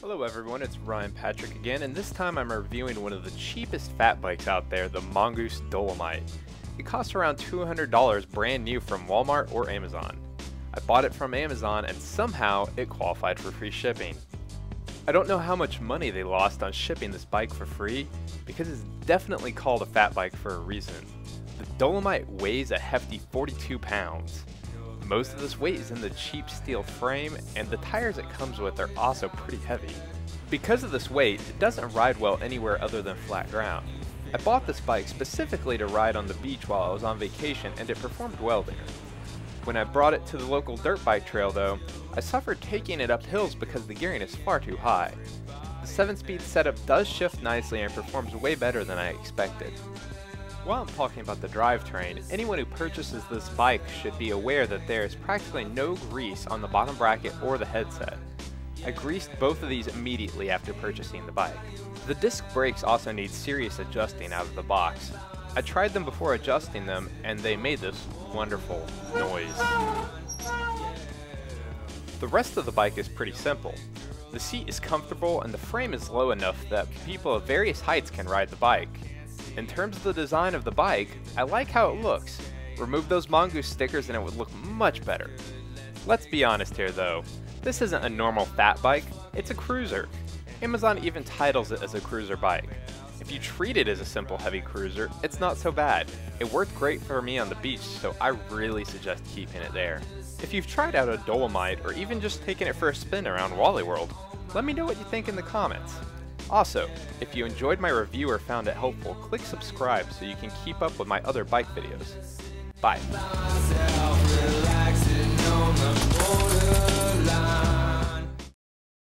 Hello everyone, it's Ryan Patrick again, and this time I'm reviewing one of the cheapest fat bikes out there, the Mongoose Dolomite. It costs around $200 brand new from Walmart or Amazon. I bought it from Amazon and somehow it qualified for free shipping. I don't know how much money they lost on shipping this bike for free, because it's definitely called a fat bike for a reason. The Dolomite weighs a hefty 42 pounds. Most of this weight is in the cheap steel frame, and the tires it comes with are also pretty heavy. Because of this weight, it doesn't ride well anywhere other than flat ground. I bought this bike specifically to ride on the beach while I was on vacation, and it performed well there. When I brought it to the local dirt bike trail though, I suffered taking it up hills because the gearing is far too high. The 7-speed setup does shift nicely and performs way better than I expected. While I'm talking about the drivetrain, anyone who purchases this bike should be aware that there is practically no grease on the bottom bracket or the headset. I greased both of these immediately after purchasing the bike. The disc brakes also need serious adjusting out of the box. I tried them before adjusting them and they made this wonderful noise. The rest of the bike is pretty simple. The seat is comfortable and the frame is low enough that people of various heights can ride the bike. In terms of the design of the bike, I like how it looks. Remove those Mongoose stickers and it would look much better. Let's be honest here though, this isn't a normal fat bike, it's a cruiser. Amazon even titles it as a cruiser bike. If you treat it as a simple heavy cruiser, it's not so bad. It worked great for me on the beach, so I really suggest keeping it there. If you've tried out a Dolomite or even just taken it for a spin around Wally World, let me know what you think in the comments. Also, if you enjoyed my review or found it helpful, click subscribe so you can keep up with my other bike videos. Bye.